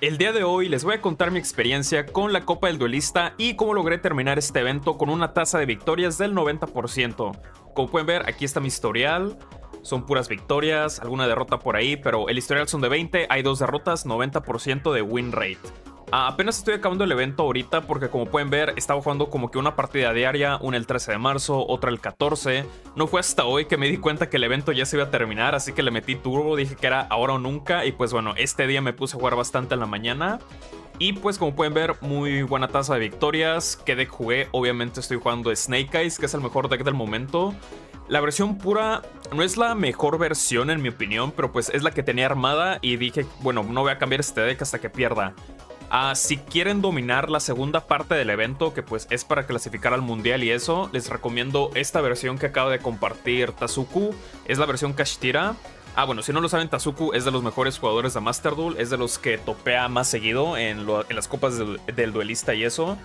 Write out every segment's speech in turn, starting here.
El día de hoy les voy a contar mi experiencia con la Copa del Duelista y cómo logré terminar este evento con una tasa de victorias del 90%. Como pueden ver, aquí está mi historial. Son puras victorias, alguna derrota por ahí, pero el historial son de 20, hay dos derrotas, 90% de win rate. Ah, apenas estoy acabando el evento ahorita porque como pueden ver estaba jugando como que una partida diaria, una el 13 de marzo, otra el 14. No fue hasta hoy que me di cuenta que el evento ya se iba a terminar, así que le metí turbo, dije que era ahora o nunca y pues bueno, este día me puse a jugar bastante en la mañana. Y pues como pueden ver, muy buena tasa de victorias. ¿Qué deck jugué? Obviamente estoy jugando Snake Eyes, que es el mejor deck del momento. La versión pura no es la mejor versión en mi opinión, pero pues es la que tenía armada y dije, bueno, no voy a cambiar este deck hasta que pierda. Ah, si quieren dominar la segunda parte del evento, que pues es para clasificar al mundial y eso, les recomiendo esta versión que acaba de compartir Tazuku. Es la versión Kashtira. Ah, bueno, si no lo saben, Tazuku es de los mejores jugadores de Master Duel, es de los que topea más seguido en, las copas del, duelista y eso.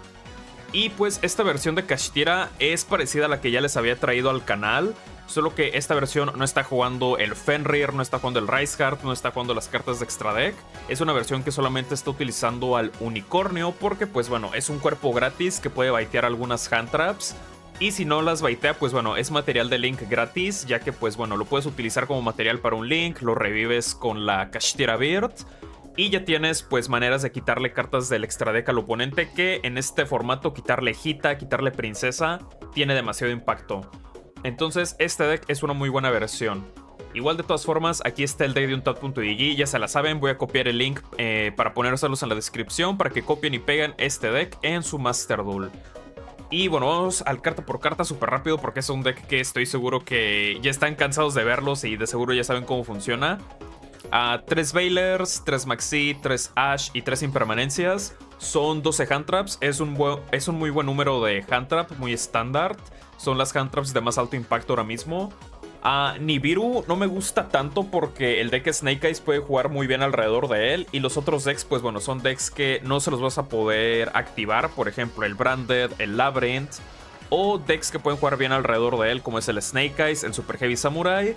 Y pues esta versión de Kashtira es parecida a la que ya les había traído al canal. Solo que esta versión no está jugando el Fenrir, no está jugando el Riceheart, no está jugando las cartas de extra deck. Es una versión que solamente está utilizando al unicornio porque pues bueno, es un cuerpo gratis que puede baitear algunas hand traps. Y si no las baitea, pues bueno, es material de Link gratis, ya que pues bueno, lo puedes utilizar como material para un Link, lo revives con la Kashtira Beard. Y ya tienes pues maneras de quitarle cartas del extra deck al oponente que en este formato quitarle Gita, quitarle Princesa, tiene demasiado impacto. Entonces este deck es una muy buena versión. Igual de todas formas, aquí está el deck de un ya se la saben, voy a copiar el link eh, para ponérselos en la descripción para que copien y peguen este deck en su Master Duel. Y bueno, vamos al carta por carta súper rápido porque es un deck que estoy seguro que ya están cansados de verlos y de seguro ya saben cómo funciona. A 3 Bailers, 3 Maxi, 3 Ash y 3 impermanencias. Son 12 hand traps. Es un, es un muy buen número de hand trap, muy estándar. Son las hand traps de más alto impacto ahora mismo. A Nibiru no me gusta tanto porque el deck Snake Eyes puede jugar muy bien alrededor de él. Y los otros decks, pues bueno, son decks que no se los vas a poder activar. Por ejemplo, el Branded, el Labyrinth. O decks que pueden jugar bien alrededor de él, como es el Snake Eyes, el Super Heavy Samurai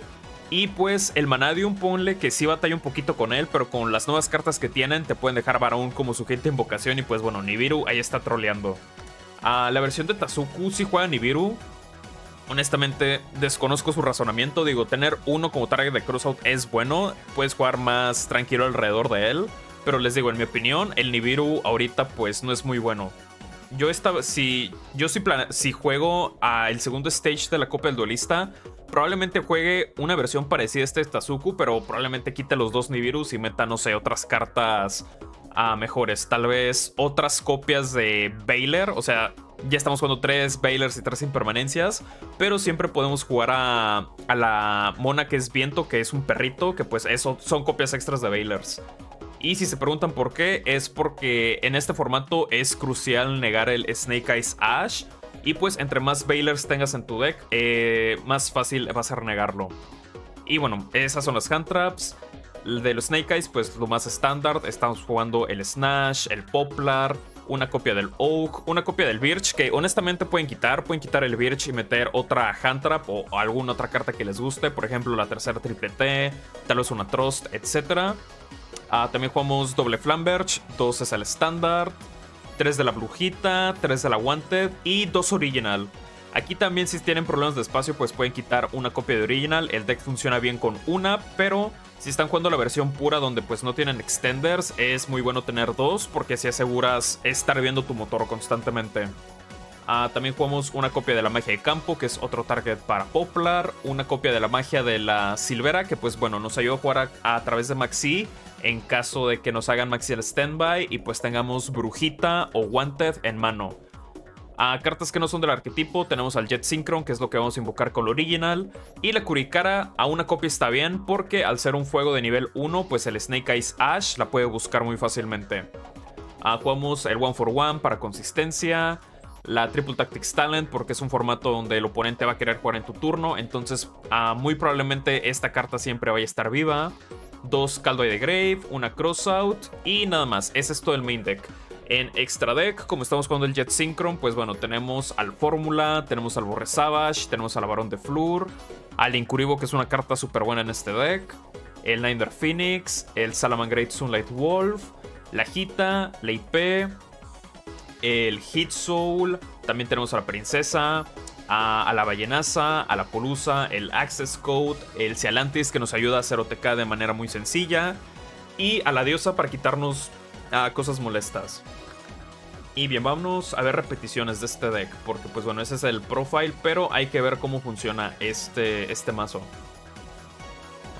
y pues el Manadium, ponle que sí batalla un poquito con él, pero con las nuevas cartas que tienen te pueden dejar Barón como su gente invocación y pues bueno, Nibiru ahí está troleando. A la versión de Tazuku sí juega Nibiru. Honestamente, desconozco su razonamiento. Digo, tener uno como target de crossout es bueno. Puedes jugar más tranquilo alrededor de él. Pero les digo, en mi opinión, el Nibiru ahorita pues no es muy bueno. Yo estaba, si yo si, si juego al segundo stage de la Copa del Duelista, Probablemente juegue una versión parecida a este Tazuku, pero probablemente quite los dos Nibiru y meta, no sé, otras cartas a mejores. Tal vez otras copias de Baylor, o sea, ya estamos jugando tres Baylors y tres impermanencias, pero siempre podemos jugar a, a, la mona que es viento, que es un perrito, que pues eso son copias extras de Baylors. Y si se preguntan por qué, es porque en este formato es crucial negar el Snake Eyes Ash y pues entre más Bailers tengas en tu deck, eh, más fácil vas a renegarlo. Y bueno, esas son las hand traps. De los Snake Eyes, pues lo más estándar. Estamos jugando el Snash, el Poplar, una copia del Oak, una copia del Birch, que honestamente pueden quitar. Pueden quitar el Birch y meter otra hand trap o alguna otra carta que les guste. Por ejemplo, la tercera triple T, tal vez una Trust, etc. Ah, también jugamos doble Flamberge, dos es el estándar. 3 de la Brujita, 3 de la Wanted y 2 Original. Aquí también si tienen problemas de espacio pues pueden quitar una copia de Original, el deck funciona bien con una, pero si están jugando la versión pura donde pues no tienen extenders, es muy bueno tener dos porque así aseguras estar viendo tu motor constantemente. Ah, también jugamos una copia de la magia de campo, que es otro target para Poplar. Una copia de la magia de la Silvera, que pues bueno, nos ayuda a jugar a, través de Maxi. En caso de que nos hagan Maxi el standby y pues tengamos Brujita o Wanted en mano. A cartas que no son del arquetipo, tenemos al Jet Synchron, que es lo que vamos a invocar con el original. Y la Kurikara, a una copia está bien, porque al ser un fuego de nivel 1, pues el Snake Eyes Ash la puede buscar muy fácilmente. Ah, jugamos el One for One para consistencia la Triple Tactics Talent porque es un formato donde el oponente va a querer jugar en tu turno. Entonces, ah, muy probablemente esta carta siempre vaya a estar viva. Dos Caldo de Grave, una Crossout y nada más. Ese es todo el main deck. En extra deck, como estamos jugando el Jet Synchron, pues bueno, tenemos al Fórmula, tenemos al Borre Savage, tenemos al Barón de Flur, al Incuribo, que es una carta súper buena en este deck, el Ninder Phoenix, el Salaman Great Sunlight Wolf, la Gita, la IP, el Hit Soul, también tenemos a la Princesa, a, la Ballenaza, a la Polusa, el Access Code, el Cialantis que nos ayuda a hacer OTK de manera muy sencilla, y a la Diosa para quitarnos ah, cosas molestas. Y bien, vámonos a ver repeticiones de este deck, porque pues bueno, ese es el profile, pero hay que ver cómo funciona este, este mazo.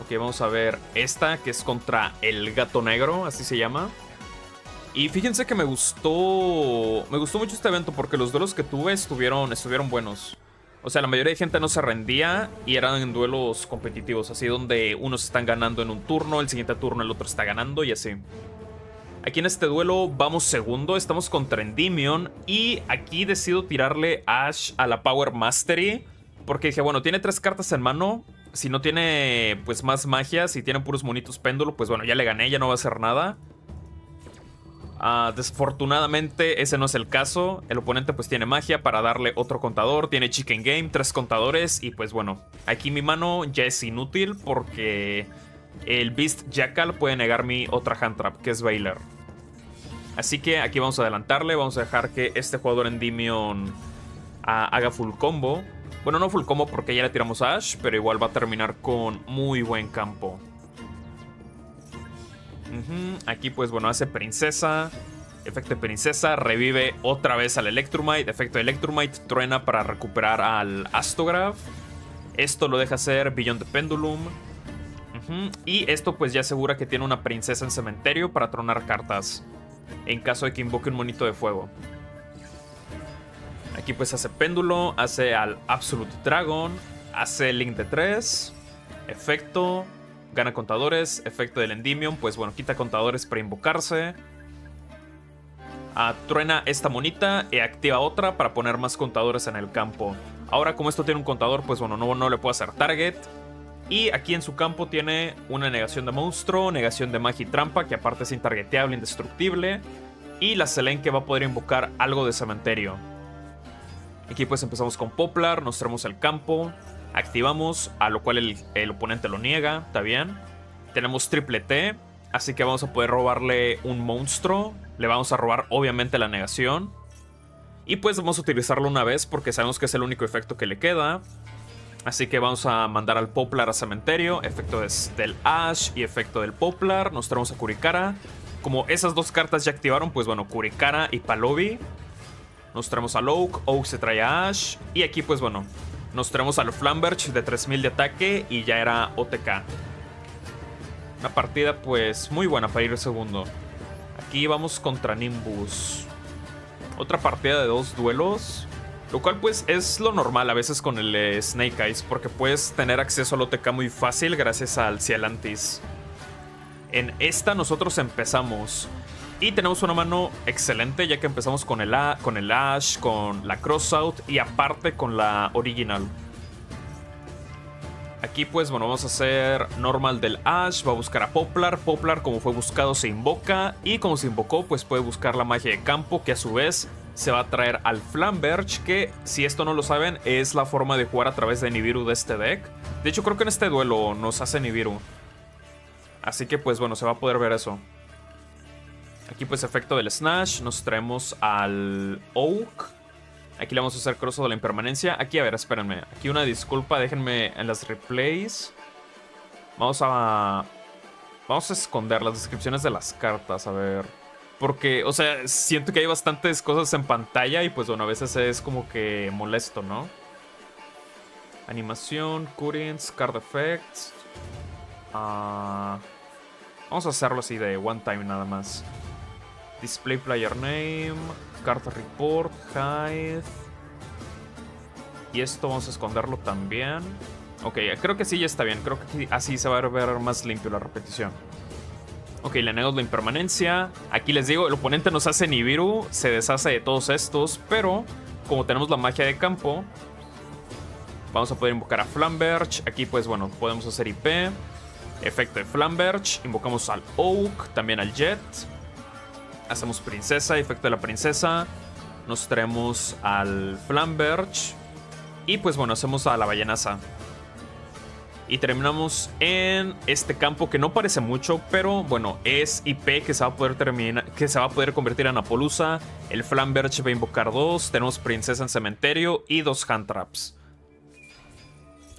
Ok, vamos a ver esta, que es contra el gato negro, así se llama. Y fíjense que me gustó. Me gustó mucho este evento porque los duelos que tuve estuvieron, estuvieron buenos. O sea, la mayoría de gente no se rendía y eran duelos competitivos, así donde unos están ganando en un turno, el siguiente turno el otro está ganando y así. Aquí en este duelo vamos segundo, estamos contra Endymion y aquí decido tirarle Ash a la Power Mastery porque dije, bueno, tiene tres cartas en mano, si no tiene pues más magia, si tiene puros monitos péndulo, pues bueno, ya le gané, ya no va a hacer nada. Ah, desfortunadamente ese no es el caso. El oponente pues tiene magia para darle otro contador. Tiene Chicken Game, tres contadores. Y pues bueno, aquí mi mano ya es inútil porque el Beast Jackal puede negar mi otra hand trap, que es Baylor. Así que aquí vamos a adelantarle. Vamos a dejar que este jugador Endymion ah, haga full combo. Bueno, no full combo porque ya le tiramos a Ash, pero igual va a terminar con muy buen campo. Aquí pues bueno, hace princesa. Efecto de princesa, revive otra vez al Electrumite. Efecto de Electrumite, truena para recuperar al Astograph. Esto lo deja hacer Beyond the Pendulum. Y esto pues ya asegura que tiene una princesa en cementerio para tronar cartas. En caso de que invoque un monito de fuego. Aquí pues hace péndulo, hace al Absolute Dragon, hace Link de 3, efecto, Gana contadores, efecto del Endymion, pues bueno, quita contadores para invocarse. Ah, truena esta monita y activa otra para poner más contadores en el campo. Ahora como esto tiene un contador, pues bueno, no, no le puedo hacer target. Y aquí en su campo tiene una negación de monstruo, negación de magia y trampa, que aparte es intargeteable, indestructible. Y la Selene que va a poder invocar algo de cementerio. Aquí pues empezamos con Poplar, nos traemos el campo. Activamos, a lo cual el, oponente lo niega, está bien. Tenemos triple T, así que vamos a poder robarle un monstruo. Le vamos a robar obviamente la negación. Y pues vamos a utilizarlo una vez porque sabemos que es el único efecto que le queda. Así que vamos a mandar al Poplar a cementerio. Efecto del Ash y efecto del Poplar. Nos traemos a Kurikara. Como esas dos cartas ya activaron, pues bueno, Kurikara y Palobi. Nos traemos a Oak. Oak se trae a Ash. Y aquí pues bueno, nos traemos al Flamberch de 3000 de ataque y ya era OTK. Una partida pues muy buena para ir segundo. Aquí vamos contra Nimbus. Otra partida de dos duelos. Lo cual pues es lo normal a veces con el eh, Snake Eyes. Porque puedes tener acceso al OTK muy fácil gracias al Cialantis. En esta nosotros empezamos y tenemos una mano excelente ya que empezamos con el, con el Ash, con la Crossout y aparte con la Original. Aquí pues bueno, vamos a hacer normal del Ash, va a buscar a Poplar, Poplar como fue buscado se invoca y como se invocó pues puede buscar la magia de campo que a su vez se va a traer al Flamberge que si esto no lo saben es la forma de jugar a través de Nibiru de este deck. De hecho creo que en este duelo nos hace Nibiru. Así que pues bueno, se va a poder ver eso. Aquí pues efecto del Snatch. Nos traemos al Oak. Aquí le vamos a hacer cross de la impermanencia. Aquí, a ver, espérenme. Aquí una disculpa, déjenme en las replays. Vamos a... Vamos a esconder las descripciones de las cartas, a ver. Porque, o sea, siento que hay bastantes cosas en pantalla y pues bueno, a veces es como que molesto, ¿no? Animación, currents, card effects. Ah, vamos a hacerlo así de one time nada más. Display player name, carta report, hide. Y esto vamos a esconderlo también. Ok, creo que sí ya está bien. Creo que así se va a ver más limpio la repetición. Ok, le negamos la impermanencia. Aquí les digo, el oponente nos hace Nibiru, se deshace de todos estos, pero como tenemos la magia de campo, vamos a poder invocar a Flamberge. Aquí pues bueno, podemos hacer IP. Efecto de Flamberge. Invocamos al Oak, también al Jet. Hacemos princesa, efecto de la princesa. Nos traemos al Flamberge. Y pues bueno, hacemos a la ballenaza. Y terminamos en este campo que no parece mucho, pero bueno, es IP que se va a poder que se va a poder convertir en Apolusa. El Flamberge va a invocar dos. Tenemos Princesa en Cementerio y dos Hand Traps.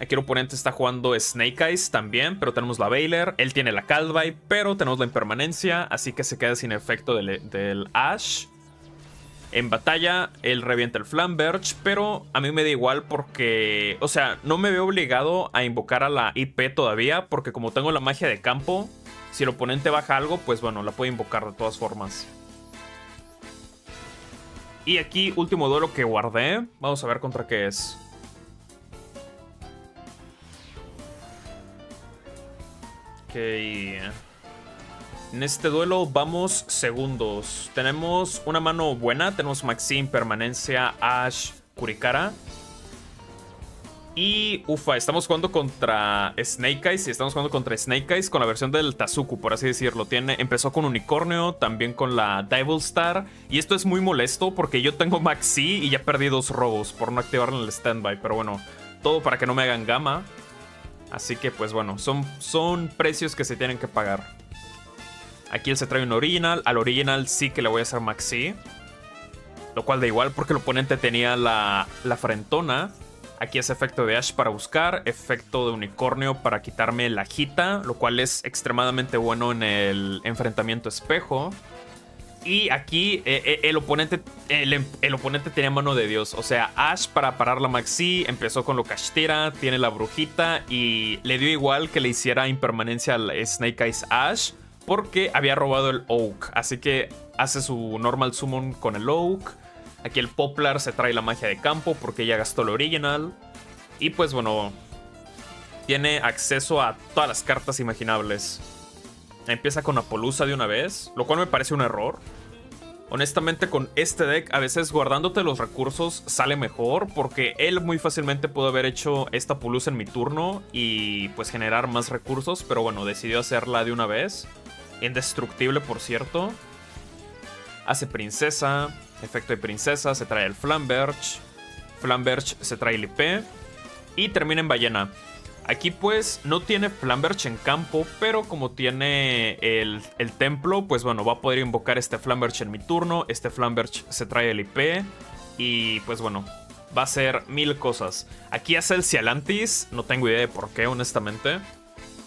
Aquí el oponente está jugando Snake Eyes también, pero tenemos la Baylor. Él tiene la Calvai, pero tenemos la Impermanencia, así que se queda sin efecto del, del Ash. En batalla, él revienta el Flamberge, pero a mí me da igual porque, o sea, no me veo obligado a invocar a la IP todavía, porque como tengo la magia de campo, si el oponente baja algo, pues bueno, la puedo invocar de todas formas. Y aquí, último duelo que guardé. Vamos a ver contra qué es. Ok. En este duelo vamos segundos. Tenemos una mano buena. Tenemos Maxim, Permanencia, Ash, Kurikara. Y ufa, estamos jugando contra Snake Eyes y estamos jugando contra Snake Eyes con la versión del Tazuku, por así decirlo. Tiene, empezó con Unicornio, también con la Devil Star. Y esto es muy molesto porque yo tengo Maxi y ya perdí dos robos por no activar el standby. Pero bueno, todo para que no me hagan gama. Así que pues bueno, son, son precios que se tienen que pagar. Aquí él se trae un original. Al original sí que le voy a hacer maxi. Lo cual da igual porque el oponente tenía la, la frentona. Aquí es efecto de Ash para buscar, efecto de unicornio para quitarme la jita, lo cual es extremadamente bueno en el enfrentamiento espejo. Y aquí eh, eh, el, oponente, el, oponente tenía mano de Dios. O sea, Ash para parar la Maxi empezó con lo Kashtira, tiene la brujita y le dio igual que le hiciera impermanencia al Snake Eyes Ash porque había robado el Oak. Así que hace su normal summon con el Oak. Aquí el Poplar se trae la magia de campo porque ya gastó el original. Y pues bueno, tiene acceso a todas las cartas imaginables. Empieza con Apolusa de una vez, lo cual me parece un error. Honestamente con este deck a veces guardándote los recursos sale mejor porque él muy fácilmente pudo haber hecho esta Apolusa en mi turno y pues generar más recursos, pero bueno, decidió hacerla de una vez. Indestructible, por cierto. Hace princesa. Efecto de princesa. Se trae el Flamberge. Flamberge se trae el IP. Y termina en ballena. Aquí pues no tiene Flamberge en campo, pero como tiene el, el, templo, pues bueno, va a poder invocar este Flamberge en mi turno. Este Flamberge se trae el IP. Y pues bueno, va a ser mil cosas. Aquí hace el Cialantis, no tengo idea de por qué, honestamente.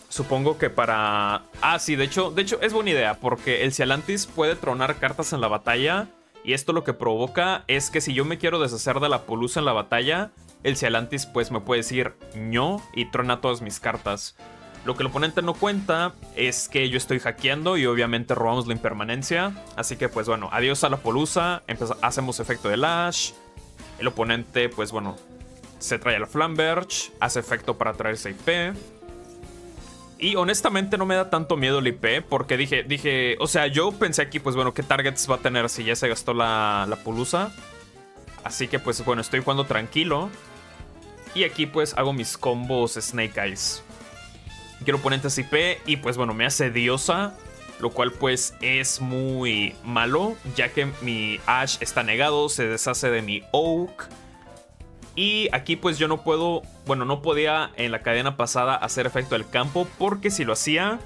Supongo que para... Ah, sí, de hecho, de hecho es buena idea porque el Cialantis puede tronar cartas en la batalla y esto lo que provoca es que si yo me quiero deshacer de la Polusa en la batalla, el Cialantis pues me puede decir ño y trona todas mis cartas. Lo que el oponente no cuenta es que yo estoy hackeando y obviamente robamos la impermanencia. Así que pues bueno, adiós a la Polusa, hacemos efecto de Lash. El oponente pues bueno, se trae al Flamberge, hace efecto para traerse IP. Y honestamente no me da tanto miedo el IP porque dije, dije, o sea, yo pensé aquí, pues bueno, ¿qué targets va a tener si ya se gastó la, la pulusa? Así que pues bueno, estoy jugando tranquilo. Y aquí pues hago mis combos Snake Eyes. Quiero oponentes IP y pues bueno, me hace diosa. Lo cual pues es muy malo, ya que mi Ash está negado, se deshace de mi Oak. Y aquí pues yo no puedo, bueno, no podía en la cadena pasada hacer efecto del campo porque si lo hacía,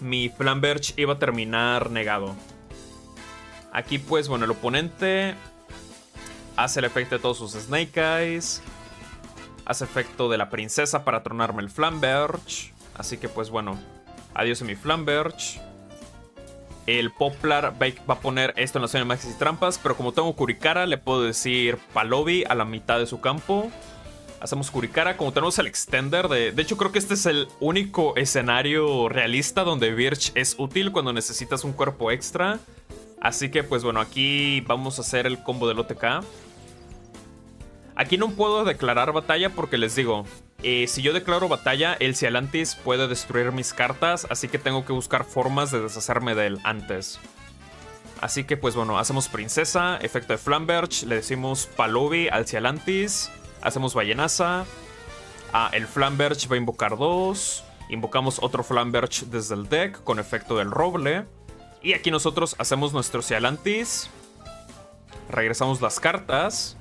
mi Flamberge iba a terminar negado. Aquí pues, bueno, el oponente hace el efecto de todos sus Snake Eyes. Hace efecto de la princesa para tronarme el Flamberge. Así que pues bueno, adiós a mi Flamberge. El Poplar va a poner esto en la zona de Maxis y trampas, pero como tengo Kurikara, le puedo decir Palobi a la mitad de su campo. Hacemos Kurikara, como tenemos el extender de... De hecho, creo que este es el único escenario realista donde Birch es útil cuando necesitas un cuerpo extra. Así que, pues bueno, aquí vamos a hacer el combo del OTK. Aquí no puedo declarar batalla porque les digo, eh, si yo declaro batalla, el Cialantis puede destruir mis cartas, así que tengo que buscar formas de deshacerme de él antes. Así que pues bueno, hacemos princesa, efecto de Flamberge, le decimos Palobi al Cialantis, hacemos ballenaza, ah, el Flamberge va a invocar dos, invocamos otro Flamberge desde el deck con efecto del roble, y aquí nosotros hacemos nuestro Cialantis, regresamos las cartas,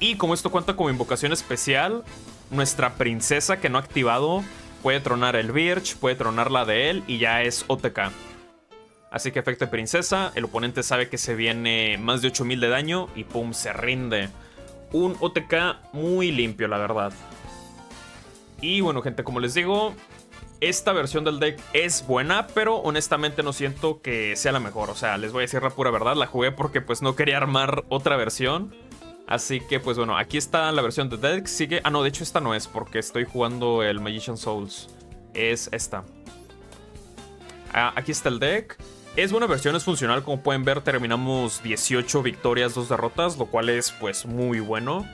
y como esto cuenta como invocación especial, nuestra princesa que no ha activado puede tronar el Birch, puede tronar la de él y ya es OTK. Así que efecto de princesa, el oponente sabe que se viene más de 8000 de daño y pum, se rinde. Un OTK muy limpio, la verdad. Y bueno, gente, como les digo, esta versión del deck es buena, pero honestamente no siento que sea la mejor. O sea, les voy a decir la pura verdad, la jugué porque pues no quería armar otra versión. Así que pues bueno, aquí está la versión de deck. Sigue... Ah, no, de hecho esta no es porque estoy jugando el Magician Souls. Es esta. Ah, aquí está el deck. Es buena versión, es funcional. Como pueden ver, terminamos 18 victorias, 2 derrotas, lo cual es pues muy bueno.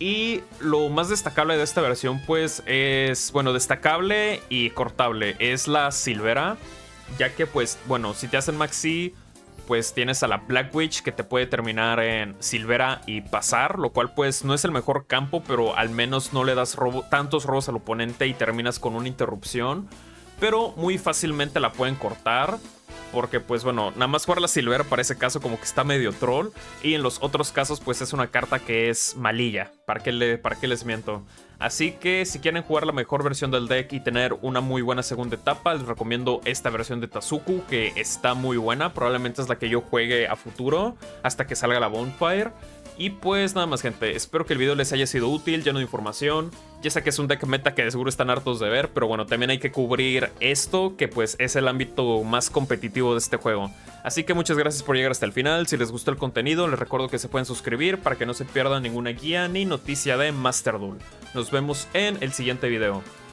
Y lo más destacable de esta versión, pues, es, bueno, destacable y cortable. Es la Silvera, ya que, pues, bueno, si te hacen Maxi, pues tienes a la Black Witch que te puede terminar en Silvera y pasar, lo cual, pues, no es el mejor campo, pero al menos no le das tantos robos al oponente y terminas con una interrupción. Pero muy fácilmente la pueden cortar porque pues bueno, nada más jugar la Silver para ese caso como que está medio troll y en los otros casos pues es una carta que es malilla, ¿para le, para qué les miento? Así que si quieren jugar la mejor versión del deck y tener una muy buena segunda etapa, les recomiendo esta versión de Tazuku que está muy buena, probablemente es la que yo juegue a futuro hasta que salga la Bonfire. Y pues nada más gente, espero que el video les haya sido útil, lleno de información. Ya sé que es un deck meta que de seguro están hartos de ver, pero bueno, también hay que cubrir esto, que pues es el ámbito más competitivo de este juego. Así que muchas gracias por llegar hasta el final, si les gustó el contenido les recuerdo que se pueden suscribir para que no se pierdan ninguna guía ni noticia de Master Duel. Nos vemos en el siguiente video.